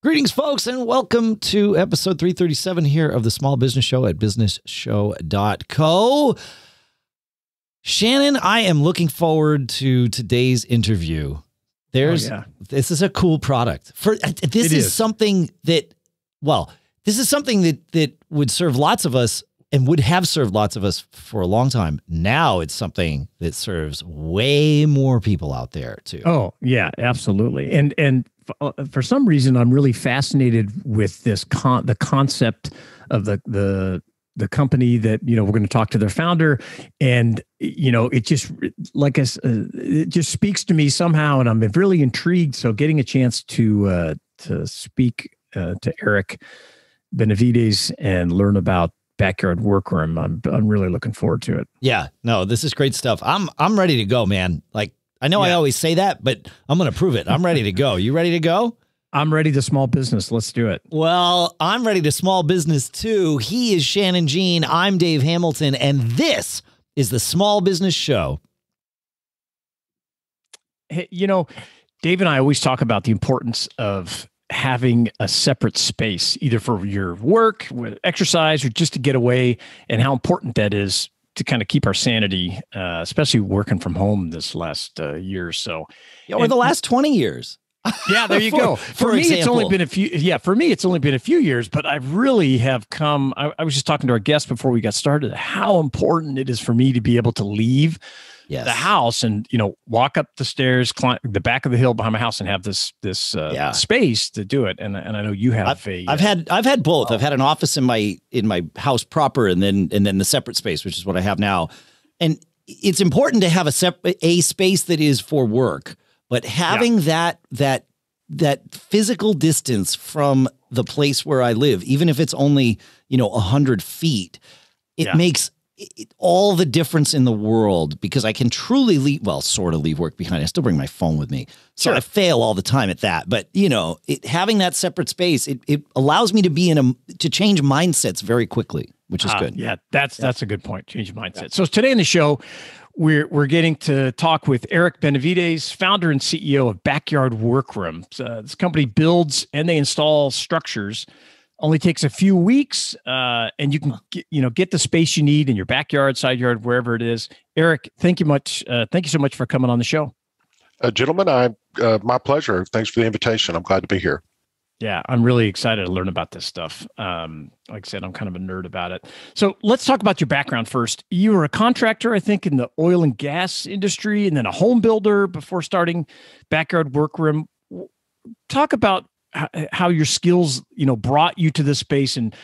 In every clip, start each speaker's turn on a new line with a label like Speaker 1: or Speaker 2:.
Speaker 1: Greetings, folks, and welcome to episode 337 here of the Small Business Show at businessshow.co. Shannon, I am looking forward to today's interview. There's
Speaker 2: Oh, yeah.
Speaker 1: this is a cool product. For uh, this is,
Speaker 2: is.
Speaker 1: something that well, this is something that that would serve lots of us and would have served lots of us for a long time. Now it's something that serves way more people out there too.
Speaker 2: Oh yeah, absolutely. And and for some reason, I'm really fascinated with this con the concept of the the the company that you know we're going to talk to their founder, and you know it just like I uh, it just speaks to me somehow, and I'm really intrigued. So getting a chance to uh, to speak uh, to Eric Benavides and learn about backyard workroom, I'm I'm really looking forward to it.
Speaker 1: Yeah, no, this is great stuff. I'm I'm ready to go, man. Like I know I always say that, but I'm going to prove it. I'm ready to go. You ready to go?
Speaker 2: I'm ready to small business. Let's do it.
Speaker 1: Well, I'm ready to small business too. He is Shannon Jean. I'm Dave Hamilton, and this is the Small Business Show.
Speaker 2: Hey, you know, Dave and I always talk about the importance of having a separate space, either for your work, with exercise, or just to get away, and how important that is to kind of keep our sanity, uh, especially working from home this last uh, year or so.
Speaker 1: Or
Speaker 2: And-
Speaker 1: the last 20 years.
Speaker 2: Yeah, there you
Speaker 1: For-
Speaker 2: go.
Speaker 1: for
Speaker 2: For, me, it's only been a few. Yeah, for me, it's only been a few years, but I really have come. I, I was just talking to our guest before we got started. How important it is for me to be able to leave
Speaker 1: Yes.
Speaker 2: the house and you know walk up the stairs climb the back of the hill behind my house and have this this uh,
Speaker 1: Yeah.
Speaker 2: space to do it and and I know you have a
Speaker 1: I've
Speaker 2: uh,
Speaker 1: had I've had both. I've had an office in my in my house proper, and then and then the separate space, which is what I have now. And it's important to have a separate a space that is for work, but having that that that physical distance from the place where I live, even if it's only you know a hundred feet, it
Speaker 2: Yeah.
Speaker 1: makes it, all the difference in the world because I can truly leave, well, sort of leave work behind. I still bring my phone with me. So
Speaker 2: Sure.
Speaker 1: I fail all the time at that. But, you know, it, having that separate space, it, it allows me to be in a, to change mindsets very quickly, which is
Speaker 2: Ah,
Speaker 1: good.
Speaker 2: Yeah, that's that's a good point. Change mindset. So today in the show, we're we're getting to talk with Eric Benavides, founder and CEO of Backyard Workroom. Uh, this company builds and they install structures. Only takes a few weeks, uh, and you can get, you know get the space you need in your backyard, side yard, wherever it is. Eric, thank you much. Uh, thank you so much for coming on the show.
Speaker 3: Uh, gentlemen, I uh, my pleasure. Thanks for the invitation. I'm glad to be here.
Speaker 2: Yeah, I'm really excited to learn about this stuff. Um, like I said, I'm kind of a nerd about it. So let's talk about your background first. You were a contractor, I think, in the oil and gas industry, and then a home builder before starting Backyard Workroom. Talk about h- how your skills, you know, brought you to this space and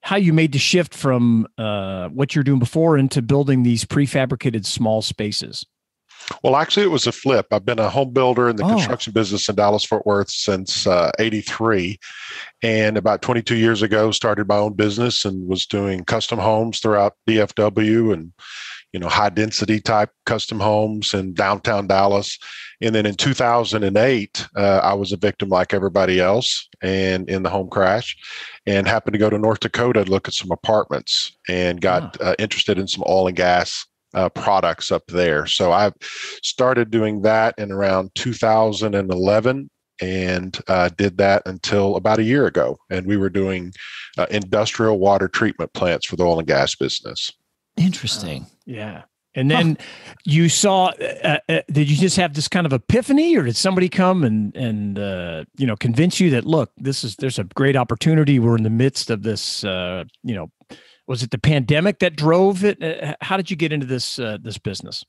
Speaker 2: how you made the shift from uh, what you're doing before into building these prefabricated small spaces.
Speaker 3: Well, actually, it was a flip. I've been a home builder in the
Speaker 2: Oh.
Speaker 3: construction business in Dallas Fort Worth since uh, '83, and about 22 years ago, started my own business and was doing custom homes throughout DFW and you know high density type custom homes in downtown Dallas. And then in 2008, uh, I was a victim like everybody else, and in the home crash, and happened to go to North Dakota to look at some apartments and got uh, interested in some oil and gas uh, products up there. So I've started doing that in around 2011 and uh, did that until about a year ago. And we were doing uh, industrial water treatment plants for the oil and gas business.
Speaker 1: Interesting.
Speaker 2: Yeah. And then you saw, uh, uh, did you just have this kind of epiphany or did somebody come and, and, uh, you know, convince you that, look, this is, there's a great opportunity. We're in the midst of this, uh, you know, was it the pandemic that drove it? Uh, how did you get into this, uh, this business?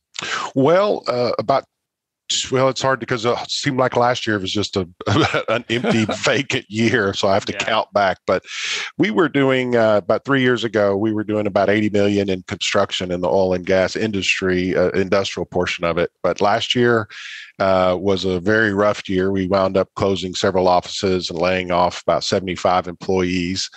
Speaker 3: Well, uh, about well, it's hard because it seemed like last year was just a an empty, vacant year, so I have to
Speaker 2: Yeah.
Speaker 3: count back. But we were doing uh, about three years ago. We were doing about eighty million in construction in the oil and gas industry, uh, industrial portion of it. But last year uh, was a very rough year. We wound up closing several offices and laying off about seventy five employees.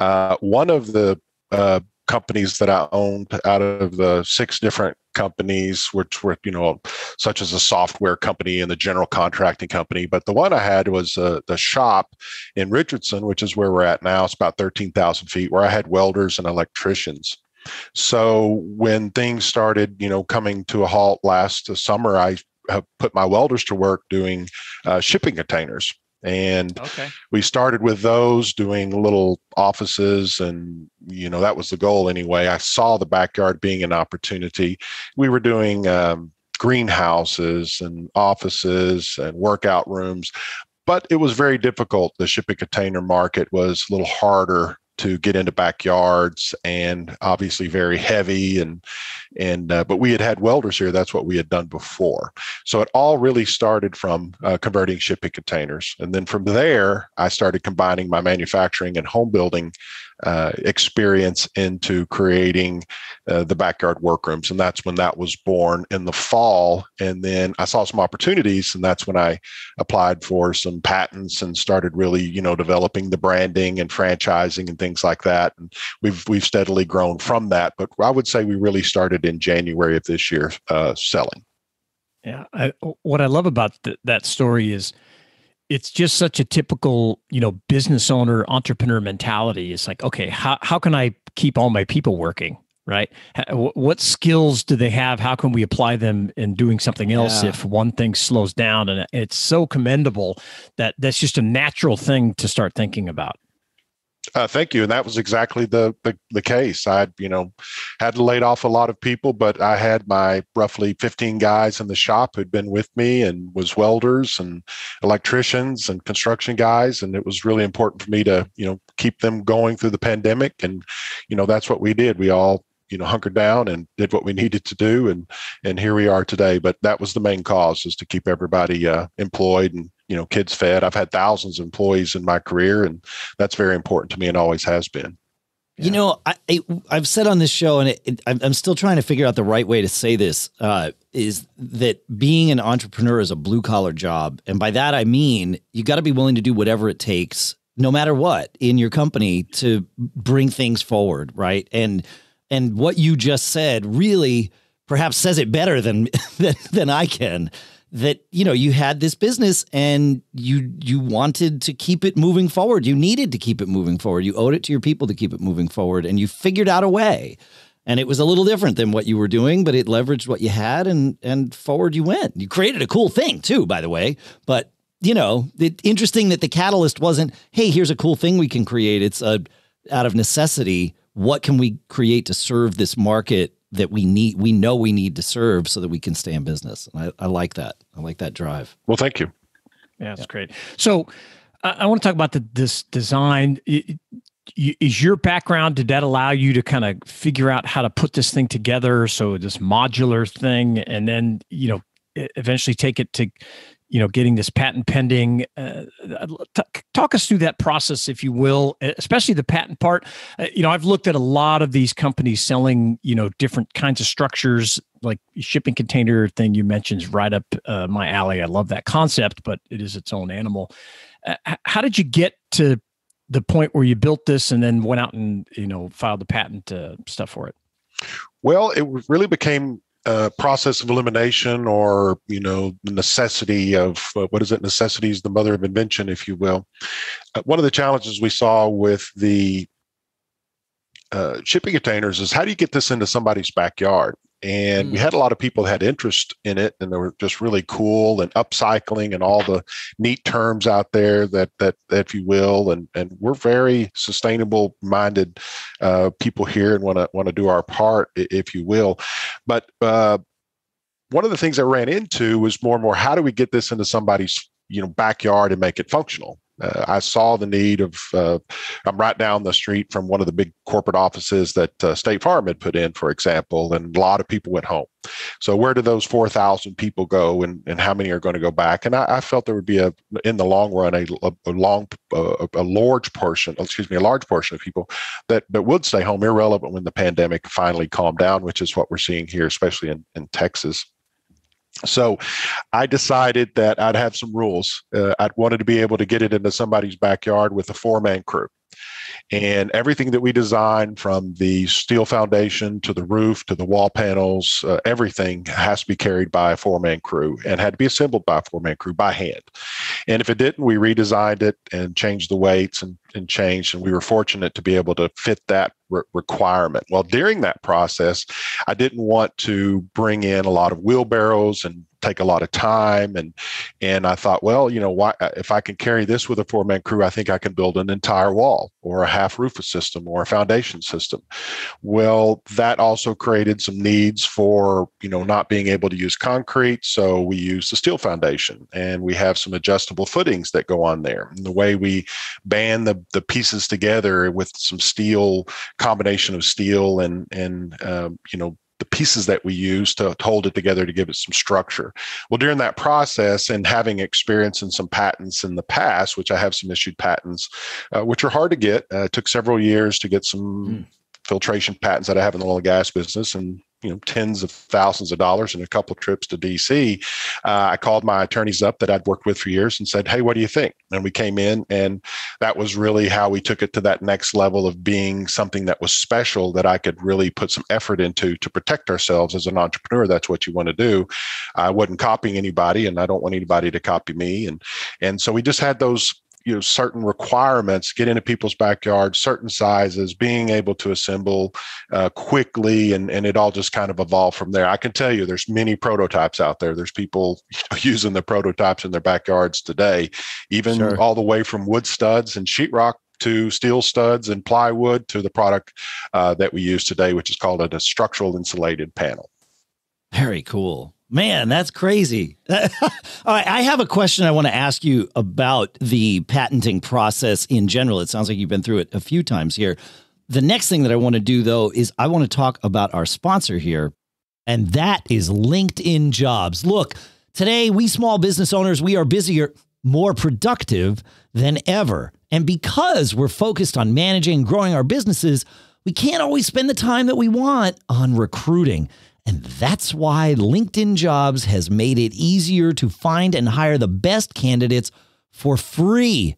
Speaker 3: Uh, one of the uh, companies that I owned out of the six different companies, which were, you know, such as a software company and the general contracting company. But the one I had was uh, the shop in Richardson, which is where we're at now. It's about 13,000 feet, where I had welders and electricians. So when things started, you know, coming to a halt last summer, I have put my welders to work doing uh, shipping containers And okay. we started with those doing little offices, and you know that was the goal anyway. I saw the backyard being an opportunity. We were doing um, greenhouses and offices and workout rooms, but it was very difficult. The shipping container market was a little harder to get into backyards and obviously very heavy and and uh, but we had had welders here that's what we had done before so it all really started from uh, converting shipping containers and then from there i started combining my manufacturing and home building uh, experience into creating uh, the backyard workrooms. And that's when that was born in the fall. And then I saw some opportunities, and that's when I applied for some patents and started really, you know, developing the branding and franchising and things like that. And we've we've steadily grown from that. But I would say we really started in January of this year uh, selling.
Speaker 2: Yeah, I, what I love about th- that story is it's just such a typical, you know, business owner entrepreneur mentality. It's like, okay, how how can I keep all my people working? Right? What skills do they have? How can we apply them in doing something else yeah. if one thing slows down? And it's so commendable that that's just a natural thing to start thinking about.
Speaker 3: Uh, thank you, and that was exactly the, the, the case. I, you know, had laid off a lot of people, but I had my roughly 15 guys in the shop who'd been with me and was welders and electricians and construction guys, and it was really important for me to, you know, keep them going through the pandemic. And, you know, that's what we did. We all you know hunkered down and did what we needed to do and and here we are today but that was the main cause is to keep everybody uh, employed and you know kids fed. I've had thousands of employees in my career and that's very important to me and always has been.
Speaker 1: Yeah. you know I, I have said on this show and it, it, i'm still trying to figure out the right way to say this uh, is that being an entrepreneur is a blue collar job. And by that i mean you got to be willing to do whatever it takes no matter what in your company to bring things forward right? And and what you just said really perhaps says it better than than, than i can that you know you had this business and you you wanted to keep it moving forward. You needed to keep it moving forward. You owed it to your people to keep it moving forward and you figured out a way. And it was a little different than what you were doing but it leveraged what you had and and forward you went. You created a cool thing too by the way but you know it, interesting that the catalyst wasn't hey here's a cool thing we can create. It's a out of necessity what can we create to serve this market that we need we know we need to serve so that we can stay in business. And I, I like that. I like that drive.
Speaker 3: Well, thank you.
Speaker 2: Yeah, that's yeah. great. So uh, I want to talk about the this design. It, is your background did that allow you to kind of figure out how to put this thing together so this modular thing and then you know eventually take it to you know getting this patent pending uh, t- talk us through that process if you will especially the patent part. Uh, you know i've looked at a lot of these companies selling you know different kinds of structures like shipping container thing you mentioned is right up uh, my alley. I love that concept but it is its own animal. Uh, how did you get to the point where you built this and then went out and you know filed the patent uh, stuff for it?
Speaker 3: Well it really became uh, process of elimination or you know the necessity of uh, what is it? Necessity is the mother of invention if you will. Uh, one of the challenges we saw with the uh, shipping containers is how do you get this into somebody's backyard and mm. we had a lot of people that had interest in it and they were just really cool and upcycling and all the neat terms out there that that, that if you will and and we're very sustainable minded uh, people here and want to want to do our part if you will but uh, one of the things i ran into was more and more how do we get this into somebody's you know backyard and make it functional uh, I saw the need of. Uh, I'm right down the street from one of the big corporate offices that uh, State Farm had put in, for example, and a lot of people went home. So where do those four thousand people go, and and how many are going to go back? And I, I felt there would be a, in the long run, a, a, a long, a, a large portion, excuse me, a large portion of people that that would stay home, irrelevant when the pandemic finally calmed down, which is what we're seeing here, especially in in Texas. So I decided that I'd have some rules. Uh, I'd wanted to be able to get it into somebody's backyard with a four man crew. And everything that we design from the steel foundation to the roof to the wall panels, uh, everything has to be carried by a four man crew and had to be assembled by a four man crew by hand. And if it didn't, we redesigned it and changed the weights and, and changed. And we were fortunate to be able to fit that re- requirement. Well, during that process, I didn't want to bring in a lot of wheelbarrows and take a lot of time. And and I thought, well, you know, why if I can carry this with a four man crew, I think I can build an entire wall or a half roof system or a foundation system. Well, that also created some needs for you know not being able to use concrete, so we use the steel foundation, and we have some adjustable footings that go on there. And the way we band the the pieces together with some steel combination of steel and and um, you know the pieces that we use to, hold it together to give it some structure. Well, during that process and having experience in some patents in the past, which I have some issued patents, uh, which are hard to get, uh, it took several years to get some mm. filtration patents that I have in the oil and gas business, and you know tens of thousands of dollars and a couple of trips to DC. Uh, I called my attorneys up that I'd worked with for years and said, "Hey, what do you think?" And we came in, and that was really how we took it to that next level of being something that was special that I could really put some effort into to protect ourselves as an entrepreneur. That's what you want to do. I wasn't copying anybody, and I don't want anybody to copy me. And and so we just had those you know certain requirements get into people's backyards certain sizes being able to assemble uh, quickly and and it all just kind of evolved from there. I can tell you there's many prototypes out there. There's people you know, using the prototypes in their backyards today even sure. all the way from wood studs and sheetrock to steel studs and plywood to the product uh, that we use today which is called a, a structural insulated panel.
Speaker 1: Very cool Man, that's crazy. All right, I have a question I want to ask you about the patenting process in general. It sounds like you've been through it a few times here. The next thing that I want to do, though, is I want to talk about our sponsor here, and that is LinkedIn Jobs. Look, today, we small business owners, we are busier, more productive than ever. And because we're focused on managing and growing our businesses, we can't always spend the time that we want on recruiting. And that's why LinkedIn Jobs has made it easier to find and hire the best candidates for free.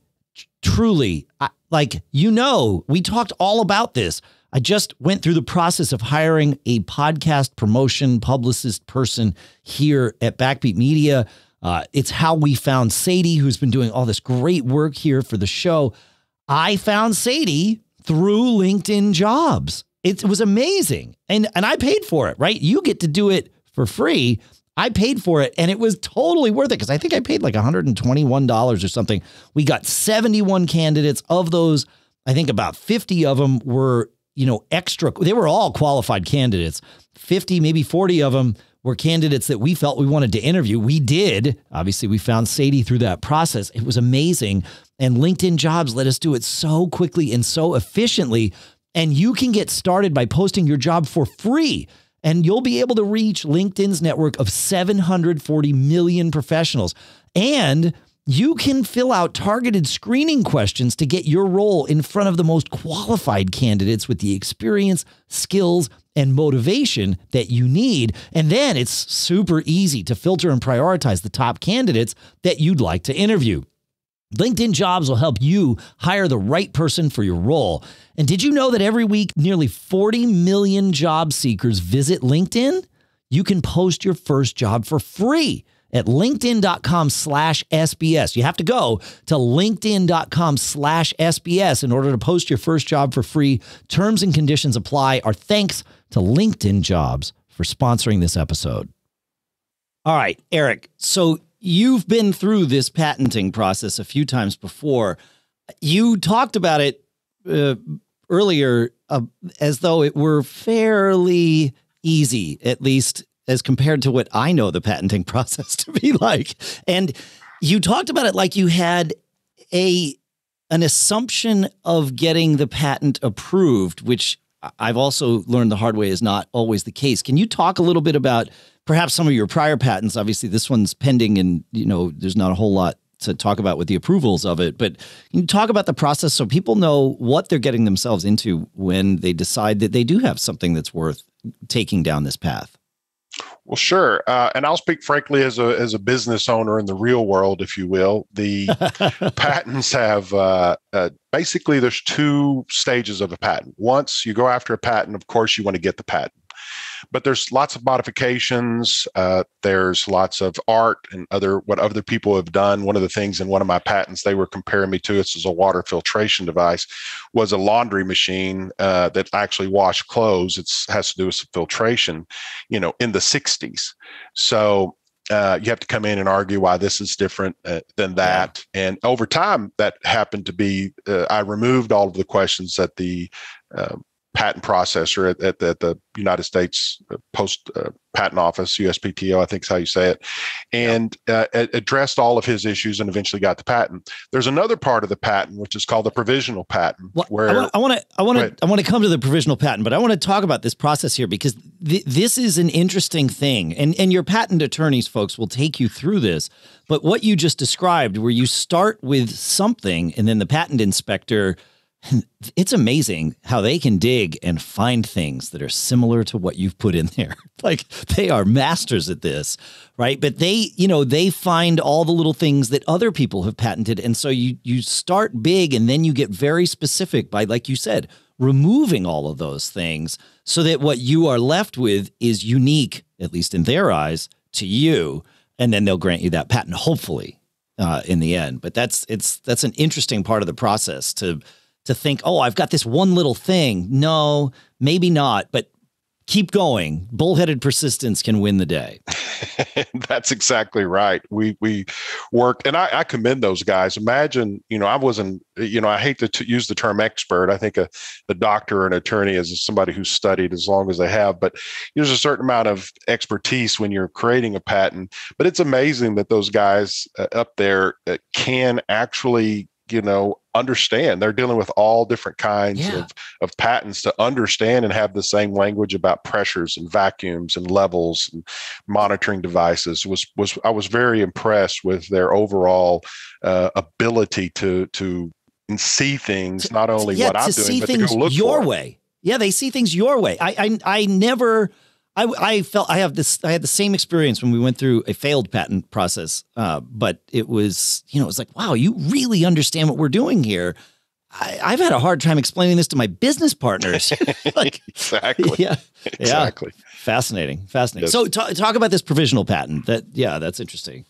Speaker 1: Truly, I, like you know, we talked all about this. I just went through the process of hiring a podcast promotion publicist person here at Backbeat Media. Uh, it's how we found Sadie, who's been doing all this great work here for the show. I found Sadie through LinkedIn Jobs it was amazing. And and I paid for it, right? You get to do it for free. I paid for it and it was totally worth it because I think I paid like $121 or something. We got 71 candidates. Of those, I think about 50 of them were, you know, extra. They were all qualified candidates. 50, maybe 40 of them were candidates that we felt we wanted to interview. We did. Obviously, we found Sadie through that process. It was amazing. And LinkedIn Jobs let us do it so quickly and so efficiently and you can get started by posting your job for free. And you'll be able to reach LinkedIn's network of 740 million professionals. And you can fill out targeted screening questions to get your role in front of the most qualified candidates with the experience, skills, and motivation that you need. And then it's super easy to filter and prioritize the top candidates that you'd like to interview. LinkedIn Jobs will help you hire the right person for your role. And did you know that every week nearly 40 million job seekers visit LinkedIn? You can post your first job for free at linkedin.com slash SBS. You have to go to linkedin.com slash SBS in order to post your first job for free. Terms and conditions apply. Our thanks to LinkedIn Jobs for sponsoring this episode. All right, Eric. So you've been through this patenting process a few times before. You talked about it uh, earlier uh, as though it were fairly easy, at least as compared to what I know the patenting process to be like. And you talked about it like you had a an assumption of getting the patent approved, which I've also learned the hard way is not always the case. Can you talk a little bit about perhaps some of your prior patents. Obviously, this one's pending, and you know there's not a whole lot to talk about with the approvals of it. But you talk about the process so people know what they're getting themselves into when they decide that they do have something that's worth taking down this path.
Speaker 3: Well, sure, uh, and I'll speak frankly as a as a business owner in the real world, if you will. The patents have uh, uh, basically there's two stages of a patent. Once you go after a patent, of course, you want to get the patent. But there's lots of modifications. Uh, there's lots of art and other what other people have done. One of the things in one of my patents they were comparing me to this is a water filtration device, was a laundry machine uh, that actually washed clothes. It has to do with filtration, you know, in the 60s. So uh, you have to come in and argue why this is different uh, than that. Yeah. And over time, that happened to be, uh, I removed all of the questions that the uh, patent processor at, at, at, the United States uh, Post uh, Patent Office, USPTO, I think is how you say it, and uh, addressed all of his issues and eventually got the patent. There's another part of the patent which is called the provisional patent, well, where
Speaker 1: I want to I want to I want to come to the provisional patent, but I want to talk about this process here because th- this is an interesting thing, and and your patent attorneys folks will take you through this. But what you just described, where you start with something and then the patent inspector it's amazing how they can dig and find things that are similar to what you've put in there. like they are masters at this, right? But they, you know, they find all the little things that other people have patented. And so you you start big and then you get very specific by like you said, removing all of those things so that what you are left with is unique, at least in their eyes, to you. And then they'll grant you that patent, hopefully, uh, in the end. But that's it's that's an interesting part of the process to to think, oh, I've got this one little thing. No, maybe not, but keep going. Bullheaded persistence can win the day.
Speaker 3: That's exactly right. We we work, and I, I, commend those guys. Imagine, you know, I wasn't, you know, I hate to t- use the term expert. I think a, a doctor or an attorney is somebody who's studied as long as they have, but there's a certain amount of expertise when you're creating a patent. But it's amazing that those guys uh, up there uh, can actually you know understand. They're dealing with all different kinds yeah. of, of patents to understand and have the same language about pressures and vacuums and levels and monitoring devices was was i was very impressed with their overall uh, ability to to see things not only yeah, what i'm doing but to go look
Speaker 1: your way. Yeah they see things your way. I i, I never I, I felt I have this. I had the same experience when we went through a failed patent process, uh, but it was you know it was like wow, you really understand what we're doing here. I, have had a hard time explaining this to my business partners.
Speaker 3: like, exactly.
Speaker 1: Yeah.
Speaker 3: Exactly.
Speaker 1: Yeah. Fascinating. Fascinating. Yes. So talk about this provisional patent. That yeah, that's interesting.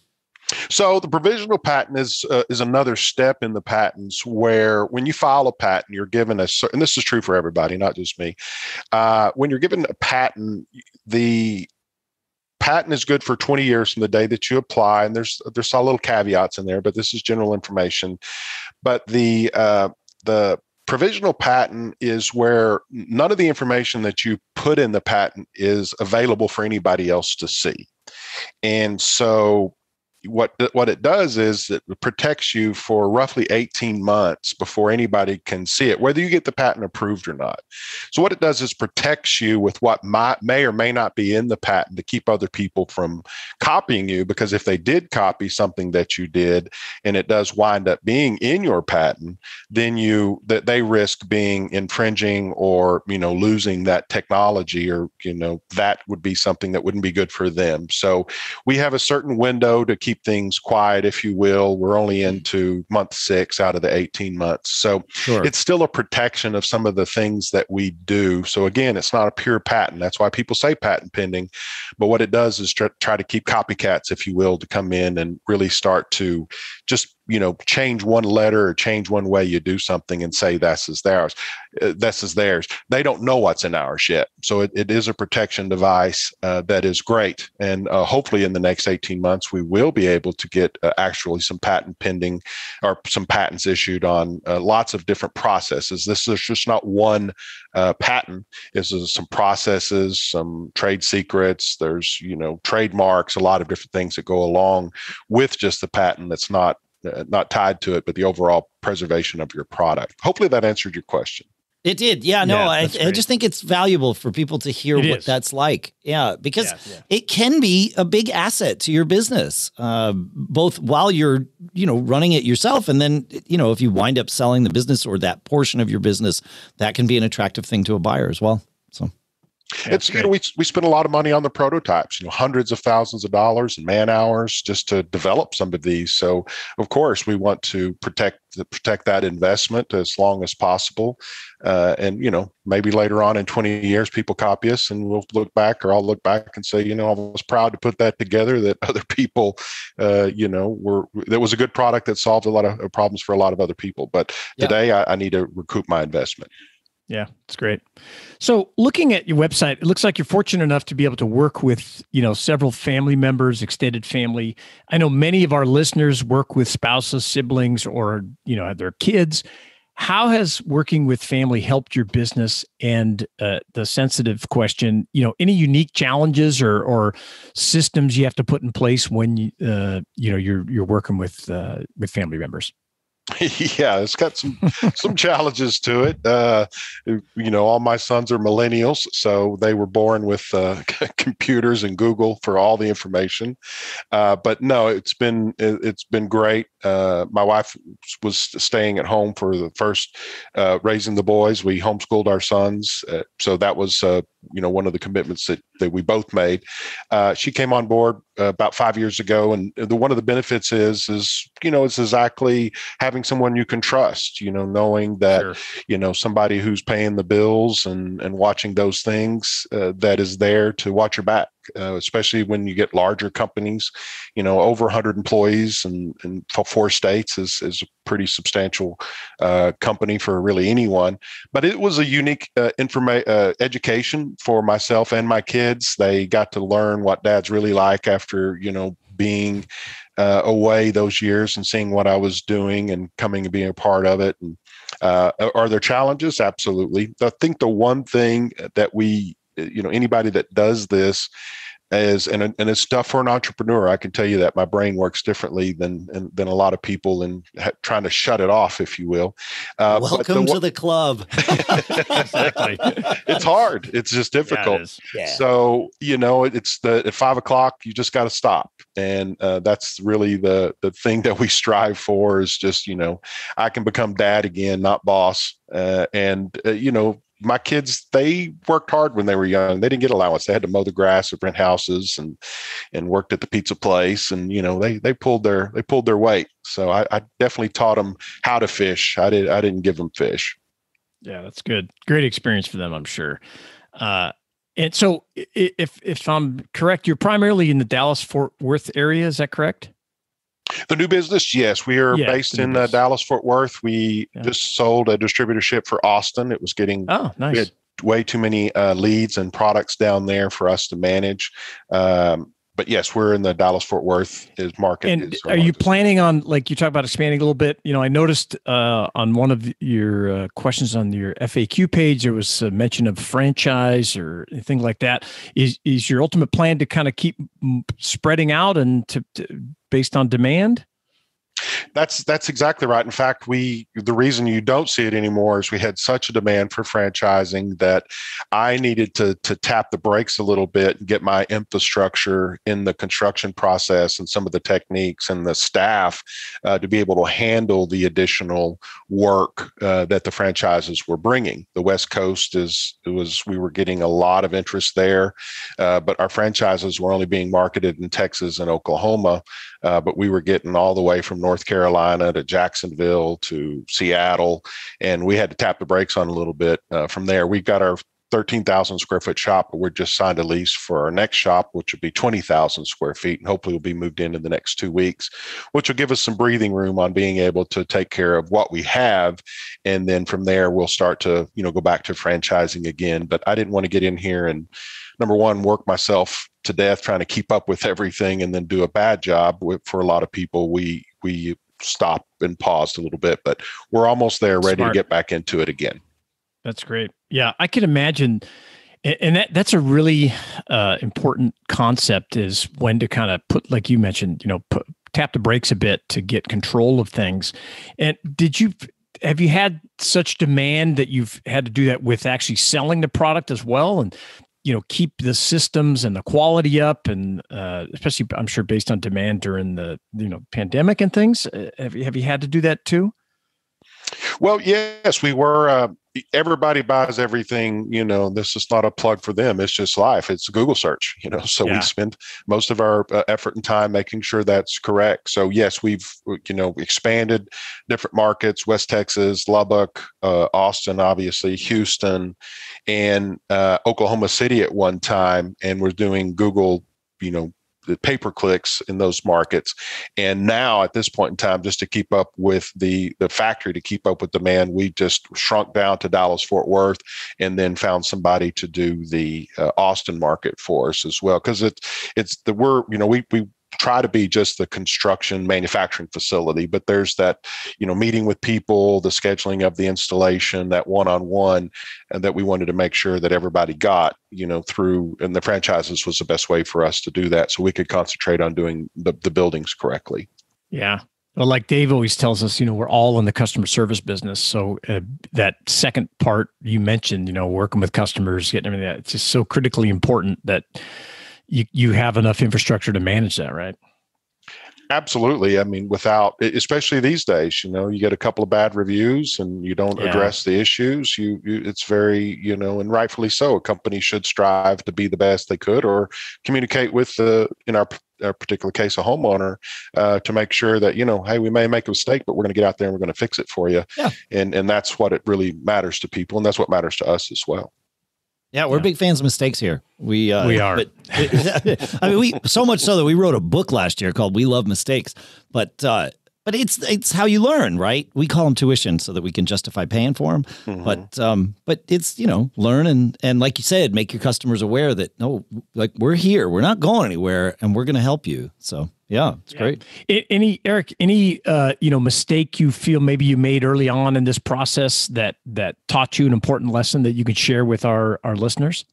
Speaker 3: So the provisional patent is uh, is another step in the patents where when you file a patent, you're given a and this is true for everybody, not just me. Uh, when you're given a patent, the patent is good for 20 years from the day that you apply, and there's there's a little caveats in there, but this is general information. But the uh, the provisional patent is where none of the information that you put in the patent is available for anybody else to see. And so what what it does is it protects you for roughly 18 months before anybody can see it whether you get the patent approved or not. So what it does is protects you with what might, may or may not be in the patent to keep other people from copying you because if they did copy something that you did and it does wind up being in your patent then you that they risk being infringing or you know losing that technology or you know that would be something that wouldn't be good for them. So we have a certain window to keep keep things quiet, if you will. We're only mm. into month six out of the 18 months. So sure. it's still a protection of some of the things that we do. So again, it's not a pure patent. That's why people say patent pending. But what it does is try, try to keep copycats, if you will, to come in and really start to just you know change one letter or change one way you do something and say this is theirs uh, this is theirs. They don't know what's in ours yet so it, it is a protection device uh, that is great. And uh, hopefully in the next 18 months we will be able to get uh, actually some patent pending or some patents issued on uh, lots of different processes. This is just not one uh, patent. This is some processes some trade secrets. There's you know trademarks a lot of different things that go along with just the patent. That's not not tied to it, but the overall preservation of your product. Hopefully that answered your question.
Speaker 1: It did. Yeah, no, yeah, I, I, just think it's valuable for people to hear it what is. that's like. Yeah, because yeah, yeah. it can be a big asset to your business, uh, both while you're, you know, running it yourself. And then, you know, if you wind up selling the business or that portion of your business, that can be an attractive thing to a buyer as well. So
Speaker 3: it's you know we we spend a lot of money on the prototypes, you know, hundreds of thousands of dollars and man hours just to develop some of these. So of course we want to protect protect that investment as long as possible. Uh, and you know maybe later on in 20 years people copy us and we'll look back or I'll look back and say you know I was proud to put that together that other people uh, you know were that was a good product that solved a lot of problems for a lot of other people. But today I, I need to recoup my investment.
Speaker 2: Yeah, it's great. So, looking at your website, it looks like you're fortunate enough to be able to work with, you know, several family members, extended family. I know many of our listeners work with spouses, siblings, or you know, their kids. How has working with family helped your business? And uh, the sensitive question, you know, any unique challenges or or systems you have to put in place when you uh, you know you're you're working with uh, with family members?
Speaker 3: yeah, it's got some some challenges to it. Uh, you know, all my sons are millennials, so they were born with uh, computers and Google for all the information. Uh, but no, it's been it, has been great. Uh, my wife was staying at home for the first uh, raising the boys. We homeschooled our sons, uh, so that was you know one of the commitments that that we both made. she came on board about five years ago, and the one of the benefits is is you know it's exactly having someone you can trust. You know, knowing that sure. you know somebody who's paying the bills and and watching those things uh, that is there to watch your back uh, especially when you get larger companies. You know, over 100 employees and, four states is, is a pretty substantial uh, company for really anyone. But it was a unique uh, informa- uh, education for myself and my kids. They got to learn what dad's really like after, you know, being uh, away those years and seeing what I was doing and coming and being a part of it. And uh, are there challenges? Absolutely. I think the one thing that we you know anybody that does this as and, and it's tough for an entrepreneur. I can tell you that my brain works differently than than a lot of people and ha- trying to shut it off if you will.
Speaker 1: Uh, welcome the, to the club.
Speaker 3: Exactly. It's hard. It's just difficult. yeah, yeah. so you know it's the at five o'clock you just got to stop. And uh, that's really the the thing that we strive for is just you know i can become dad again not boss. Uh, and uh, you know my kids they worked hard when they were young. They didn't get allowance. They had to mow the grass or rent houses and and worked at the pizza place. And you know they they pulled their they pulled their weight. So i, I definitely taught them how to fish. I did i didn't give them fish.
Speaker 2: Yeah that's good. Great experience for them i'm sure. Uh and so if if i'm correct you're primarily in the dallas fort worth area is that correct
Speaker 3: the new business, yes, we are yeah, based in uh, Dallas Fort Worth. We yeah. just sold a distributorship for Austin. It was getting
Speaker 2: oh nice.
Speaker 3: way too many uh, leads and products down there for us to manage. Um, but yes, we're in the Dallas Fort Worth is market.
Speaker 2: And is are you planning on like you talk about expanding a little bit? You know, I noticed uh, on one of your uh, questions on your FAQ page there was a mention of franchise or anything like that. Is is your ultimate plan to kind of keep spreading out and to, to based on demand?
Speaker 3: That's that's exactly right. In fact, we the reason you don't see it anymore is we had such a demand for franchising that I needed to to tap the brakes a little bit and get my infrastructure in the construction process and some of the techniques and the staff uh, to be able to handle the additional work uh, that the franchises were bringing. The West Coast is was we were getting a lot of interest there, uh, but our franchises were only being marketed in Texas and Oklahoma, uh, but we were getting all the way from North Carolina to Jacksonville to Seattle, and we had to tap the brakes on a little bit. Uh, from there, we've got our 13,000 square foot shop, but we're just signed a lease for our next shop, which will be 20,000 square feet, and hopefully will be moved in in the next two weeks, which will give us some breathing room on being able to take care of what we have, and then from there we'll start to you know go back to franchising again. But I didn't want to get in here and number one work myself to death trying to keep up with everything and then do a bad job. For a lot of people, we we stopped and paused a little bit, but we're almost there, ready Smart. to get back into it again.
Speaker 2: That's great. Yeah, I can imagine, and that that's a really uh, important concept is when to kind of put, like you mentioned, you know, put, tap the brakes a bit to get control of things. And did you have you had such demand that you've had to do that with actually selling the product as well? And you know keep the systems and the quality up and uh, especially i'm sure based on demand during the you know pandemic and things. Uh, have you have you had to do that too?
Speaker 3: Well yes we were uh, everybody buys everything you know this is not a plug for them it's just life it's a google search you know so yeah. we spend most of our uh, effort and time making sure that's correct so yes we've you know expanded different markets west texas lubbock uh, austin obviously houston and uh, oklahoma city at one time and we're doing google you know pay per clicks in those markets. And now at this point in time, just to keep up with the the factory, to keep up with demand, we just shrunk down to Dallas Fort Worth, and then found somebody to do the uh, Austin market for us as well. Because it's it's the we're you know we we try to be just the construction manufacturing facility but there's that you know meeting with people the scheduling of the installation that one-on-one and that we wanted to make sure that everybody got you know through and the franchises was the best way for us to do that so we could concentrate on doing the, the buildings correctly
Speaker 2: yeah well, like Dave always tells us, you know, we're all in the customer service business. So uh, that second part you mentioned, you know, working with customers, getting everything, that, it's just so critically important that you you have enough infrastructure to manage that, right?
Speaker 3: Absolutely. I mean, without, especially these days, you know, you get a couple of bad reviews and you don't yeah. address the issues. You, you, it's very, you know, and rightfully so. A company should strive to be the best they could, or communicate with the, in our, our particular case, a homeowner, uh, to make sure that you know, hey, we may make a mistake, but we're going to get out there and we're going to fix it for you. Yeah. And and that's what it really matters to people, and that's what matters to us as well.
Speaker 1: Yeah, we're yeah. big fans of mistakes here. We uh,
Speaker 2: we are.
Speaker 1: But, I mean, we so much so that we wrote a book last year called "We Love Mistakes." But uh, but it's it's how you learn, right? We call them tuition so that we can justify paying for them. Mm-hmm. But um, but it's you know learn and and like you said, make your customers aware that no, like we're here, we're not going anywhere, and we're going to help you. So yeah, it's yeah. great.
Speaker 2: Any Eric, any uh, you know mistake you feel maybe you made early on in this process that that taught you an important lesson that you could share with our our listeners?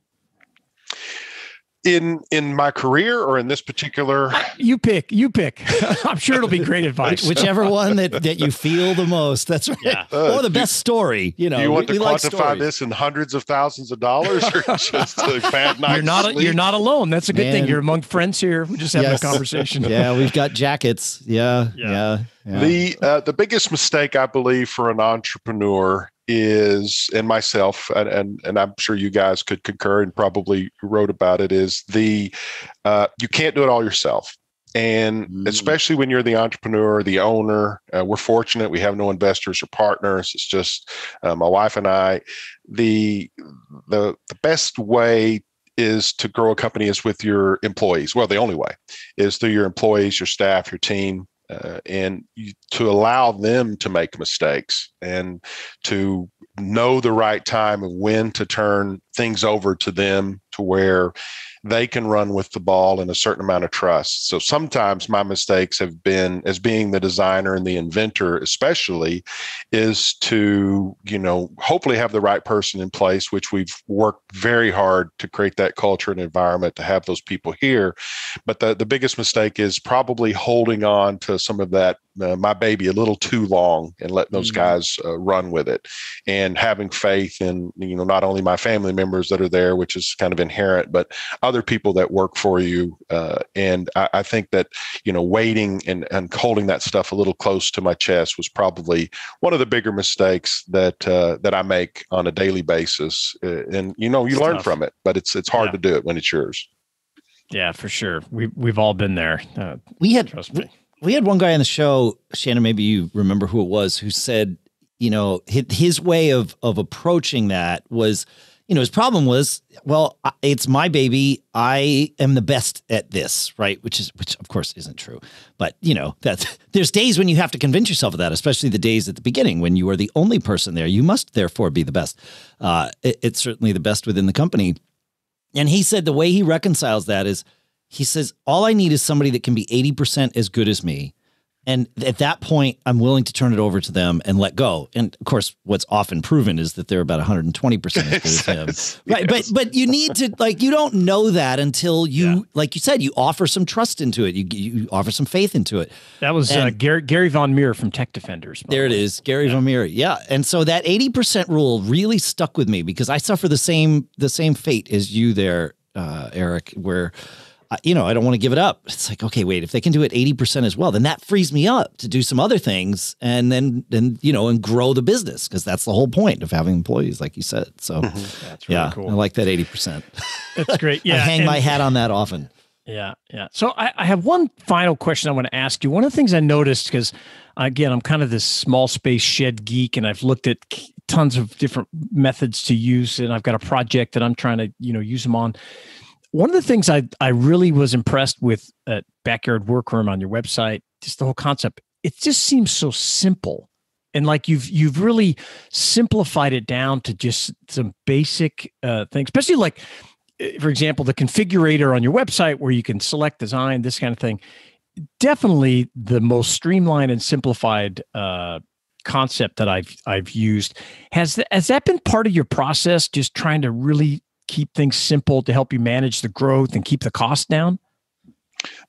Speaker 3: In in my career or in this particular
Speaker 2: you pick you pick. I'm sure it'll be great advice.
Speaker 1: Whichever one that that you feel the most that's right. Yeah. uh, or the best story you know.
Speaker 3: do you want we, to we quantify like this in hundreds of thousands of dollars or just a bad night
Speaker 2: you're not you're not alone. That's a good Man. thing you're among friends here. We just having yes. a conversation.
Speaker 1: Yeah we've got jackets. Yeah yeah, yeah.
Speaker 3: yeah. the uh, the biggest mistake i believe for an entrepreneur is and myself and, and and i'm sure you guys could concur and probably wrote about it is the uh, you can't do it all yourself. And mm. especially when you're the entrepreneur the owner uh, we're fortunate we have no investors or partners. It's just uh, my wife and i the the the best way is to grow a company is with your employees. Well the only way is through your employees your staff your team uh, and you, to allow them to make mistakes and to know the right time and when to turn things over to them to where they can run with the ball in a certain amount of trust. So sometimes my mistakes have been as being the designer and the inventor, especially, is to, you know, hopefully have the right person in place, which we've worked very hard to create that culture and environment to have those people here. But the, the biggest mistake is probably holding on to some of that uh, my baby a little too long and letting those mm-hmm. guys uh, run with it and having faith in you know not only my family members that are there which is kind of inherent but other people that work for you uh, and I, I, think that you know waiting and, and holding that stuff a little close to my chest was probably one of the bigger mistakes that uh, that I make on a daily basis uh, and you know you it's learn tough. from it but it's it's hard yeah. to do it when it's yours
Speaker 2: yeah, for sure. We we've all been there. Uh,
Speaker 1: we had trust me we had one guy on the show, Shannon. Maybe you remember who it was, who said, you know, his way of of approaching that was, you know, his problem was, well, it's my baby. I am the best at this, right? Which is, which of course isn't true. But you know, that there's days when you have to convince yourself of that, especially the days at the beginning when you are the only person there. You must therefore be the best. Uh, it, it's certainly the best within the company. And he said the way he reconciles that is he says, All I need is somebody that can be 80% as good as me. And at that point, I'm willing to turn it over to them and let go. And of course, what's often proven is that they're about 120 percent as good as him. Right. But but you need to like you don't know that until you yeah. like you said, you offer some trust into it. You you offer some faith into it.
Speaker 2: That was uh, Gary, Gary Von Meer from Tech Defenders.
Speaker 1: There it is. Gary yeah. Von Meer. Yeah. And so that 80% rule really stuck with me because I suffer the same the same fate as you there, uh, Eric, where you know, I don't want to give it up. It's like, okay, wait, if they can do it 80% as well, then that frees me up to do some other things and then, then, you know, and grow the business because that's the whole point of having employees, like you said. So, really yeah, cool. I like that 80%.
Speaker 2: That's great. Yeah.
Speaker 1: I hang and, my hat on that often.
Speaker 2: Yeah. Yeah. So I, I have one final question I want to ask you. One of the things I noticed, because again, I'm kind of this small space shed geek and I've looked at tons of different methods to use and I've got a project that I'm trying to, you know, use them on one of the things I I really was impressed with at Backyard Workroom on your website, just the whole concept. It just seems so simple, and like you've you've really simplified it down to just some basic uh, things, especially like, eh, for example, the configurator on your website where you can select design, this kind of thing. Definitely the most streamlined and simplified uh, concept that I've I've used. Has has that been part of your process? Just trying to really keep things simple to help you manage the growth and keep the cost down?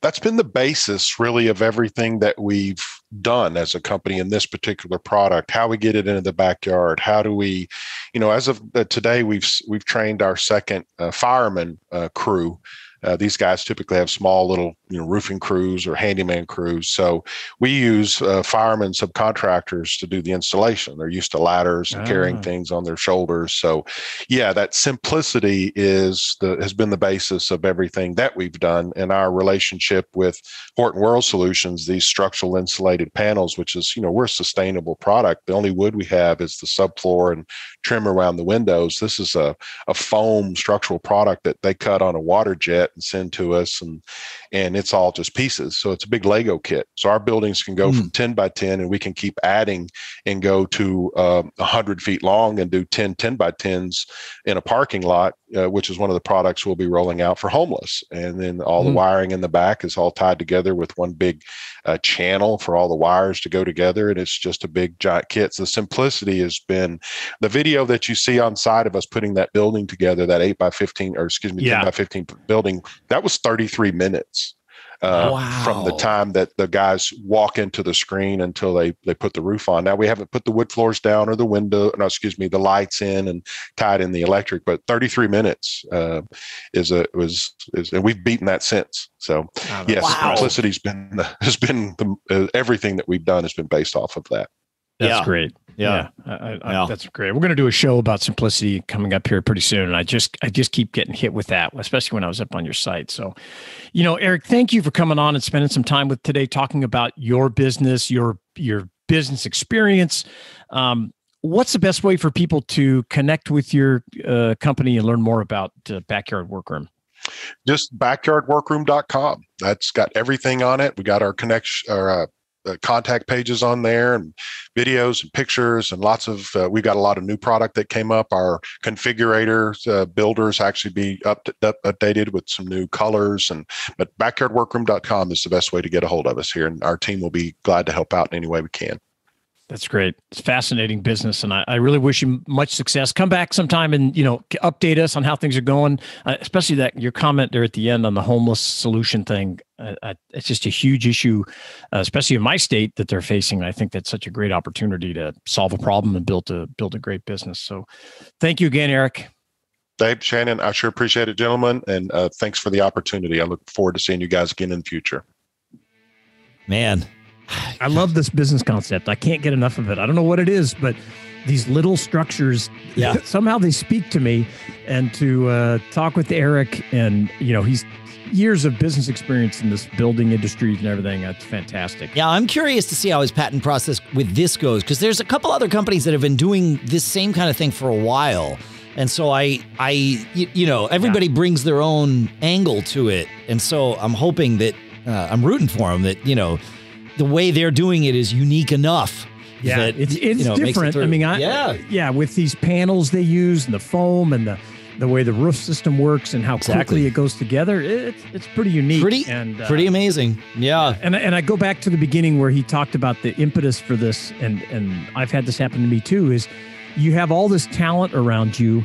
Speaker 3: That's been the basis, really, of everything that we've done as a company in this particular product. How we get it into the backyard. How do we, you know, as of uh, today, we've we've trained our second uh, fireman uh, crew uh, these guys typically have small little you know roofing crews or handyman crews. So we use uh, firemen subcontractors to do the installation. They're used to ladders and carrying ah. things on their shoulders. So yeah, that simplicity is the has been the basis of everything that we've done in our relationship with Horton World Solutions. These structural insulated panels, which is you know we're a sustainable product. The only wood we have is the subfloor and trim around the windows. This is a, a foam structural product that they cut on a water jet and send to us and and it's all just pieces so it's a big lego kit so our buildings can go mm. from 10 by 10 and we can keep adding and go to um, 100 feet long and do 10 10 by 10s in a parking lot uh, which is one of the products we'll be rolling out for homeless and then all mm. the wiring in the back is all tied together with one big uh, channel for all the wires to go together and it's just a big giant kit so the simplicity has been the video that you see on side of us putting that building together that 8 by 15 or excuse me yeah. 10 by 15 building that was 33 minutes uh, wow. from the time that the guys walk into the screen until they they put the roof on. Now we haven't put the wood floors down or the window, no, excuse me, the lights in and tied in the electric, but 33 minutes uh, is a was is, and we've beaten that since. So yes, wow. simplicity's been has been the, uh, everything that we've done has been based off of that.
Speaker 2: That's yeah. great. Yeah, yeah. I, I, yeah. that's great. We're going to do a show about simplicity coming up here pretty soon, and I just I just keep getting hit with that, especially when I was up on your site. So, you know, Eric, thank you for coming on and spending some time with today talking about your business, your your business experience. Um, what's the best way for people to connect with your uh, company and learn more about uh, Backyard Workroom?
Speaker 3: Just backyardworkroom.com. That's got everything on it. We got our connection, our uh, uh, contact pages on there and videos and pictures and lots of uh, we've got a lot of new product that came up. Our configurator uh, builders actually be up, to, up, updated with some new colors and but backyardworkroom.com is the best way to get a hold of us here and our team will be glad to help out in any way we can
Speaker 2: that's great. It's fascinating business, and I, I, really wish you much success. Come back sometime and you know update us on how things are going. Uh, especially that your comment there at the end on the homeless solution thing. Uh, uh, it's just a huge issue, uh, especially in my state that they're facing. I think that's such a great opportunity to solve a problem and build a build a great business. So, thank you again, Eric.
Speaker 3: Dave, Shannon, I sure appreciate it, gentlemen, and uh, thanks for the opportunity. I look forward to seeing you guys again in the future.
Speaker 1: Man,
Speaker 2: I love this business concept. I can't get enough of it. I don't know what it is, but these little structures, yeah. somehow they speak to me. And to uh, talk with Eric, and you know, he's years of business experience in this building industry and everything. That's fantastic.
Speaker 1: Yeah, I'm curious to see how his patent process with this goes because there's a couple other companies that have been doing this same kind of thing for a while. And so I, I, you know, everybody yeah. brings their own angle to it, and so I'm hoping that uh, I'm rooting for him that you know the way they're doing it is unique enough.
Speaker 2: Yeah, that, it's it's you know, different. It I mean, I, yeah, yeah, with these panels they use and the foam and the the way the roof system works and how exactly. quickly it goes together, it's it's pretty unique.
Speaker 1: Pretty
Speaker 2: and
Speaker 1: uh, pretty amazing. Yeah.
Speaker 2: And and I go back to the beginning where he talked about the impetus for this, and and I've had this happen to me too. Is you have all this talent around you,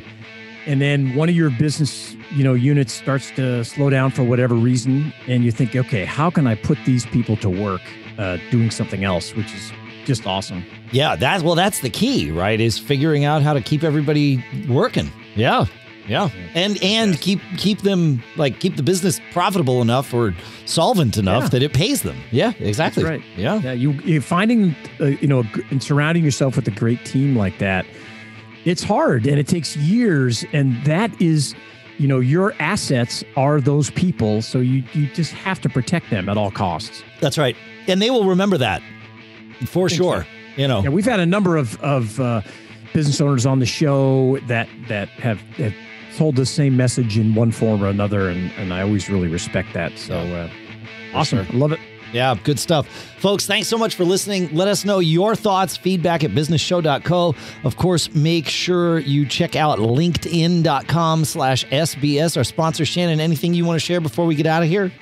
Speaker 2: and then one of your business you know units starts to slow down for whatever reason, and you think, okay, how can I put these people to work? Uh, doing something else, which is just awesome.
Speaker 1: Yeah, that's well, that's the key, right? Is figuring out how to keep everybody working. Yeah. Yeah. And and keep keep them like keep the business profitable enough or solvent enough yeah. that it pays them. Yeah, exactly.
Speaker 2: That's right.
Speaker 1: Yeah.
Speaker 2: Yeah, you you finding uh, you know and surrounding yourself with a great team like that. It's hard and it takes years and that is you know your assets are those people so you you just have to protect them at all costs.
Speaker 1: That's right and they will remember that for sure. So. You know,
Speaker 2: yeah, we've had a number of of uh, business owners on the show that that have, have hold the same message in one form or another, and, and I always really respect that. So uh, awesome. I love it.
Speaker 1: Yeah, good stuff. Folks, thanks so much for listening. Let us know your thoughts, feedback at businessshow.co. Of course, make sure you check out linkedin.com slash SBS. Our sponsor, Shannon, anything you want to share before we get out of here?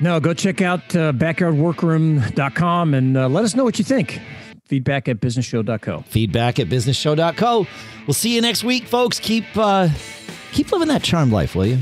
Speaker 2: No, go check out uh, backyardworkroom.com and uh, let us know what you think. Feedback at businessshow.co.
Speaker 1: Feedback at businessshow.co. We'll see you next week, folks. Keep uh, keep living that charmed life, will you?